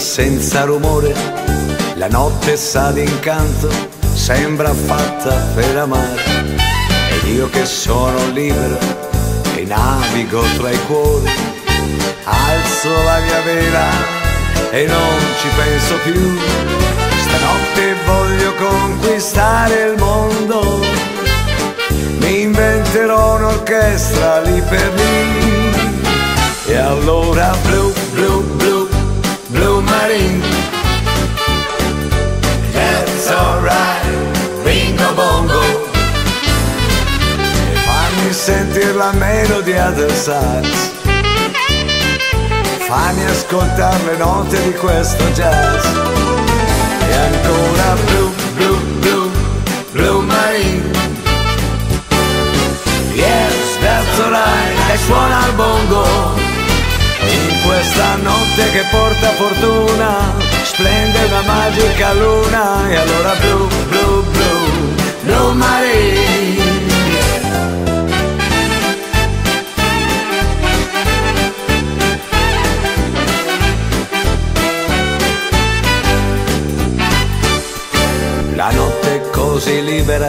senza rumore, la notte sa d'incanto, sembra fatta per amare. Ed io che sono libero e navigo tra i cuori, alzo la mia vela e non ci penso più. Stanotte voglio conquistare il mondo, mi inventerò un'orchestra lì per lì. E allora sentire la melodia del sax. Fammi ascoltare le note di questo jazz. E ancora blu, blu, blu, blu marine. Yes, that's alright, e suona il bongo. In questa notte che porta fortuna, splende una magica luna. E allora blu, blu, blu così libera,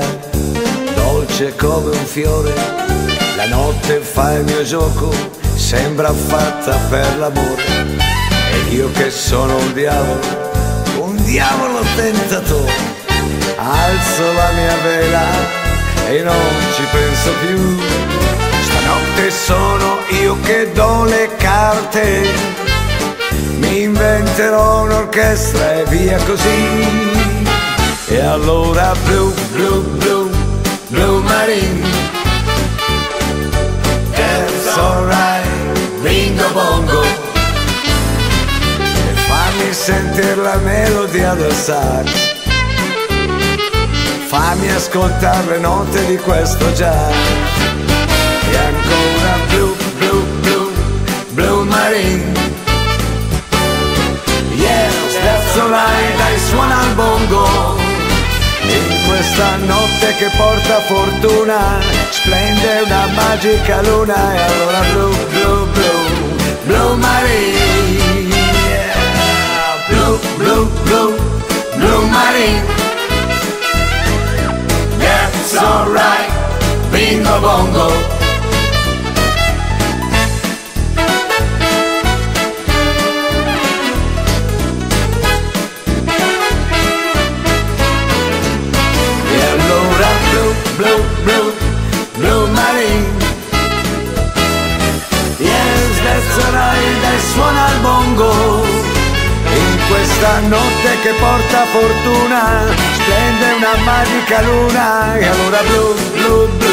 dolce come un fiore. La notte fa il mio gioco, sembra fatta per l'amore. Ed io che sono un diavolo, un diavolo tentatore. Alzo la mia vela e non ci penso più. Stanotte sono io che do le carte. Mi inventerò un'orchestra e via così. Allora blu, blu, blu, blu marine That's alright, bingo bongo. E fammi sentire la melodia del sax. Fammi ascoltare le note di questo jazz. E ancora blu, blu, blu, blu marine Yes, that's alright, dai suona il bongo questa notte che porta fortuna splende una magica luna e allora blu blu blu blu marine yeah. blu blu blu blu marine that's alright bingo bongo questa notte che porta fortuna Splende una magica luna E allora blu, blu, blu,